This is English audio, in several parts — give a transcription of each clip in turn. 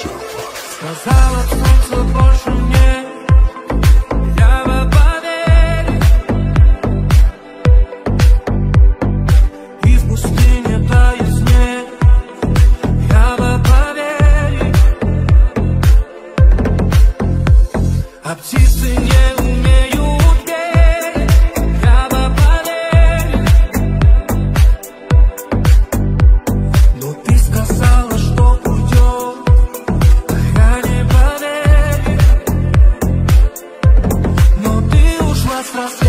Сказала солнце больше нет Я бы поверил И в пустыне тает снег Я бы поверил А птицы не умеют nuestras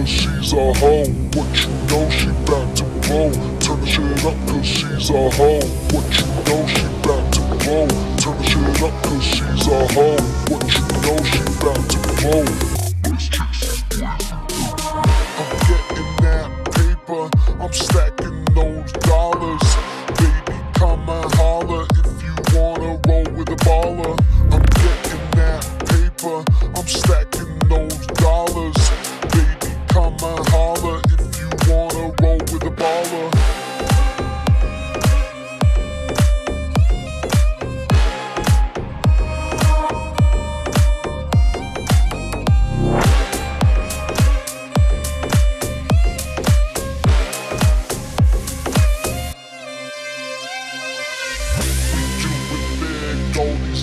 cause she's a hoe What you know she bout to blow. Turn the shit up cause she's a hoe What you know she bout to blow. Turn the shit up cause she's a hoe What you know she bout to blow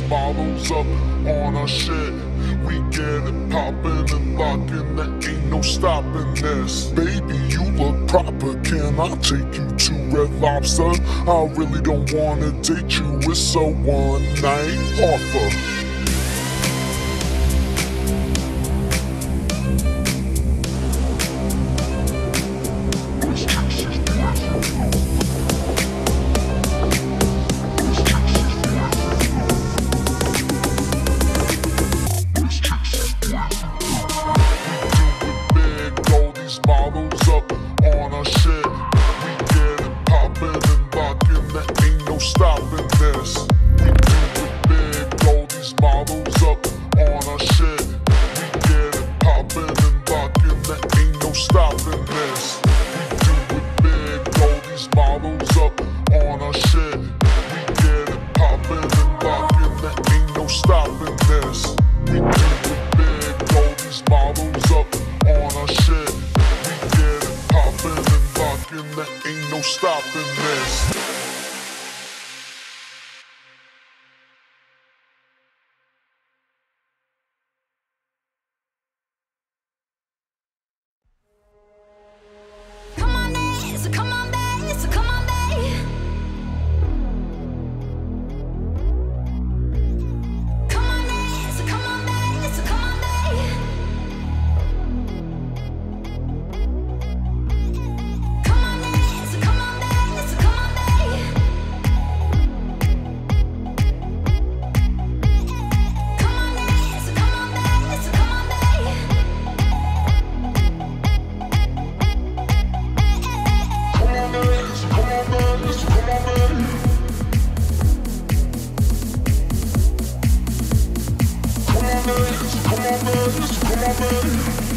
bottles up on our shit. We get it poppin' and lockin', there ain't no stopping this. Baby, you look proper, can I take you to Red Lobster? I really don't wanna date you, it's a one night offer. Stopping this. We do it big, throw these bottles up on our shit. We get it poppin' and lockin', there ain't no stopping this. We do it big, throw these bottles up on our shit. We get it poppin' and lockin', there ain't no stopping this. On, baby. Come on, baby.